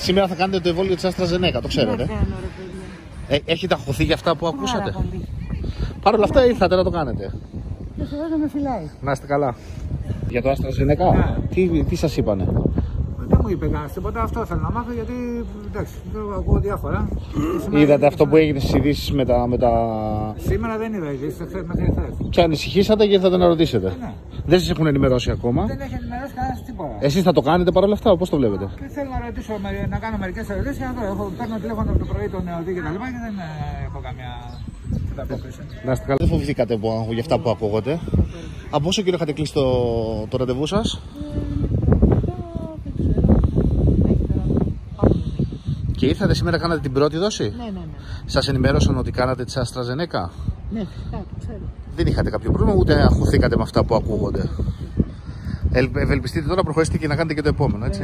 Σήμερα θα κάνετε το εμβόλιο της AstraZeneca, το ξέρετε. Να κάνω, ρε παιδιά. Ε, έχετε αγχωθεί για αυτά που ακούσατε; Πάρα πολύ. Παρ' όλα αυτά ήρθατε να το κάνετε. Και σε να με φυλάει. Να είστε καλά. Για το AstraZeneca, τι, τι σας είπανε; Δεν μου είπε κανένας τίποτα, αυτό θέλω να μάθω γιατί εντάξει, το ακούω διάφορα. Σήμερα- Είδατε αυτό που έγινε στις ειδήσεις με τα... Με τα... Σήμερα δεν είδα, είσαι χθε μέχρι χθε. Και ανησυχήσατε και ήρθατε να ρωτήσετε. Ναι. Δεν σας έχουν ενημερώσει ακόμα. Δεν έχει ενημερώσει κανένας τίποτα. Εσείς θα το κάνετε παρόλα αυτά, πώς το βλέπετε. Και θέλω να ρωτήσω, με- να κάνω μερικές ερωτήσεις και να δω. Έχω παίρνω τηλέφωνο από το πρωί τον νεοδί και τα λοιπά και δεν ε, έχω καμία ανταπόκριση. Να είστε καλά. Δεν φοβηθήκατε από, για αυτά που ακούγονται. Από πόσο καιρό είχατε κλείσει το, το ραντεβού σας; Δεν ξέρω. Έχει τώρα πάνω μου. Και ήρθατε σήμερα κάνατε την πρώτη δόση; Ναι, ναι, ναι. Σας ενημέρωσαν ότι κάνατε τη AstraZeneca. Ναι, φυσικά το ξέρω. Δεν είχατε κάποιο πρόβλημα, ούτε αγχωθήκατε με αυτά που ακούγονται. Ελ, ευελπιστείτε τώρα, προχωρήσετε και να κάνετε και το επόμενο, έτσι.